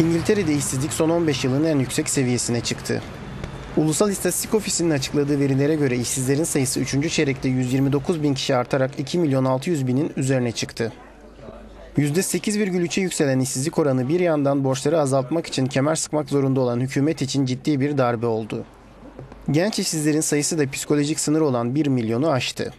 İngiltere'de işsizlik son 15 yılın en yüksek seviyesine çıktı. Ulusal İstatistik Ofisi'nin açıkladığı verilere göre işsizlerin sayısı 3. çeyrekte 129 bin kişi artarak 2 milyon 600 binin üzerine çıktı. %8,3'e yükselen işsizlik oranı bir yandan borçları azaltmak için kemer sıkmak zorunda olan hükümet için ciddi bir darbe oldu. Genç işsizlerin sayısı da psikolojik sınır olan 1 milyonu aştı.